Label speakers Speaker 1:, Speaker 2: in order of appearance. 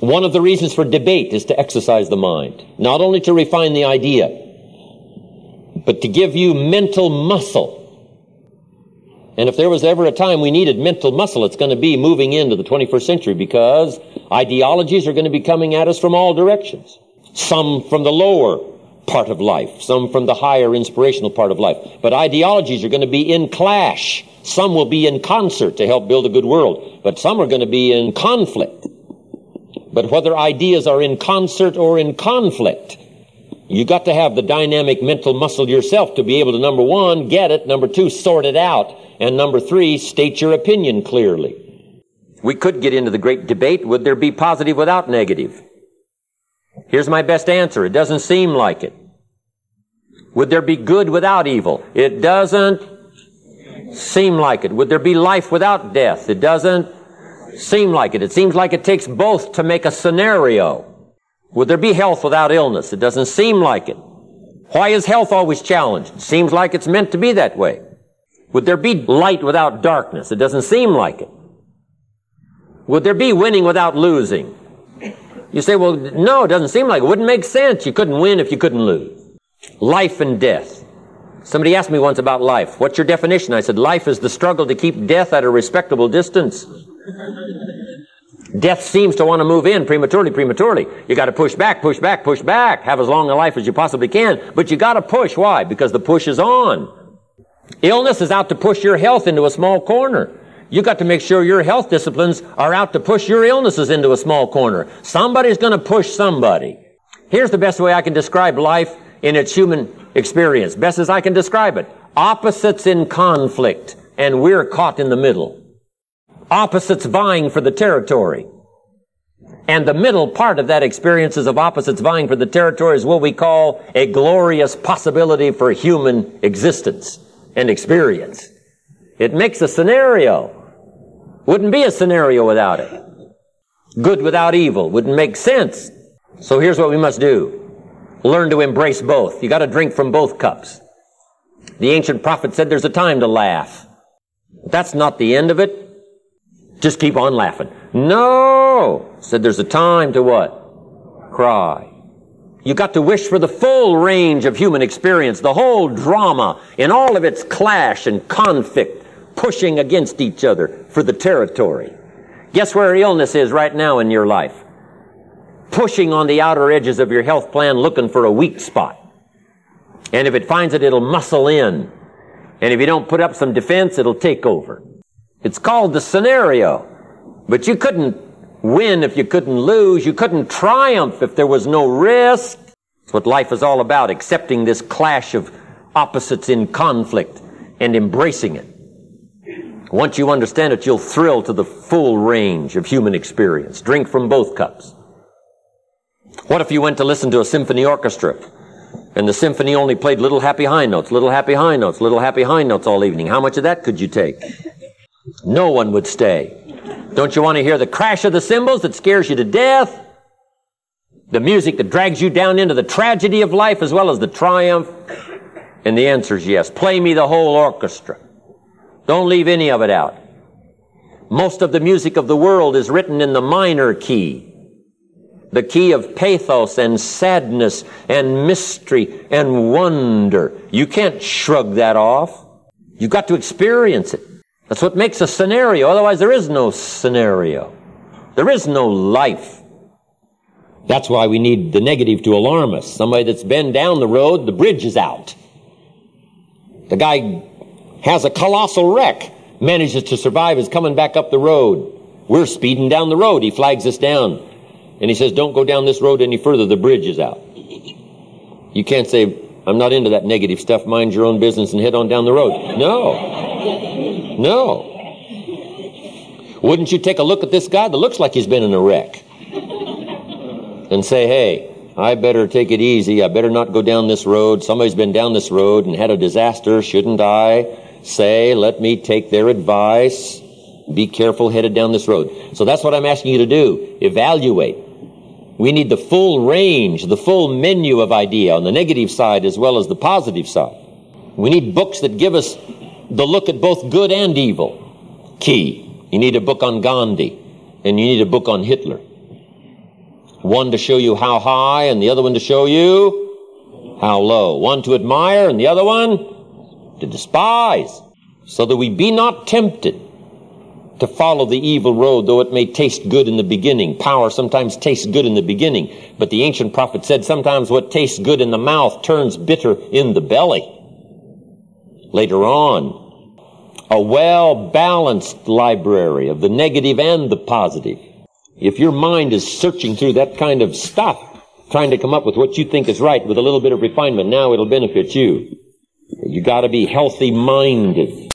Speaker 1: One of the reasons for debate is to exercise the mind, not only to refine the idea, but to give you mental muscle. And if there was ever a time we needed mental muscle, it's going to be moving into the 21st century because ideologies are going to be coming at us from all directions. Some from the lower part of life, some from the higher inspirational part of life. But ideologies are going to be in clash. Some will be in concert to help build a good world, but some are going to be in conflict. But whether ideas are in concert or in conflict, you got to have the dynamic mental muscle yourself to be able to, number one, get it, number two, sort it out, and number three, state your opinion clearly. We could get into the great debate, would there be positive without negative? Here's my best answer. It doesn't seem like it. Would there be good without evil? It doesn't seem like it. Would there be life without death? It doesn't seem like it. It seems like it takes both to make a scenario. Would there be health without illness? It doesn't seem like it. Why is health always challenged? It seems like it's meant to be that way. Would there be light without darkness? It doesn't seem like it. Would there be winning without losing? You say, well, no, it doesn't seem like it. Wouldn't make sense. You couldn't win if you couldn't lose. Life and death. Somebody asked me once about life. What's your definition? I said, life is the struggle to keep death at a respectable distance. Death seems to want to move in prematurely, prematurely. You got to push back, push back, push back. Have as long a life as you possibly can. But you got to push. Why? Because the push is on. Illness is out to push your health into a small corner. You got to make sure your health disciplines are out to push your illnesses into a small corner. Somebody's going to push somebody. Here's the best way I can describe life in its human experience. Best as I can describe it. Opposites in conflict, and we're caught in the middle. Opposites vying for the territory. And the middle part of that experience is of opposites vying for the territory is what we call a glorious possibility for human existence and experience. It makes a scenario. Wouldn't be a scenario without it. Good without evil wouldn't make sense. So here's what we must do. Learn to embrace both. You gotta drink from both cups. The ancient prophet said there's a time to laugh. That's not the end of it. Just keep on laughing. No! Said there's a time to what? Cry. You got to wish for the full range of human experience, the whole drama in all of its clash and conflict pushing against each other for the territory. Guess where illness is right now in your life? Pushing on the outer edges of your health plan looking for a weak spot. And if it finds it, it'll muscle in. And if you don't put up some defense, it'll take over. It's called the scenario. But you couldn't win if you couldn't lose. You couldn't triumph if there was no risk. That's what life is all about, accepting this clash of opposites in conflict and embracing it. Once you understand it, you'll thrill to the full range of human experience. Drink from both cups. What if you went to listen to a symphony orchestra and the symphony only played little happy high notes, little happy high notes, little happy high notes all evening? How much of that could you take? No one would stay. Don't you want to hear the crash of the cymbals that scares you to death? The music that drags you down into the tragedy of life as well as the triumph? And the answer is yes. Play me the whole orchestra. Don't leave any of it out. Most of the music of the world is written in the minor key. The key of pathos and sadness and mystery and wonder. You can't shrug that off. You've got to experience it. That's what makes a scenario. Otherwise, there is no scenario. There is no life. That's why we need the negative to alarm us. Somebody that's been down the road, the bridge is out. The guy has a colossal wreck, manages to survive, is coming back up the road. We're speeding down the road. He flags us down. And he says, don't go down this road any further. The bridge is out. You can't say, I'm not into that negative stuff. Mind your own business and head on down the road. No. No. Wouldn't you take a look at this guy that looks like he's been in a wreck and say, hey, I better take it easy. I better not go down this road. Somebody's been down this road and had a disaster. Shouldn't I say, let me take their advice? Be careful headed down this road. So that's what I'm asking you to do. Evaluate. We need the full range, the full menu of idea on the negative side as well as the positive side. We need books that give us the look at both good and evil. Key. You need a book on Gandhi and you need a book on Hitler. One to show you how high and the other one to show you how low. One to admire and the other one to despise. So that we be not tempted to follow the evil road, though it may taste good in the beginning. Power sometimes tastes good in the beginning, but the ancient prophet said sometimes what tastes good in the mouth turns bitter in the belly. Later on, a well balanced library of the negative and the positive. If your mind is searching through that kind of stuff, trying to come up with what you think is right with a little bit of refinement, now it'll benefit you. You gotta be healthy minded.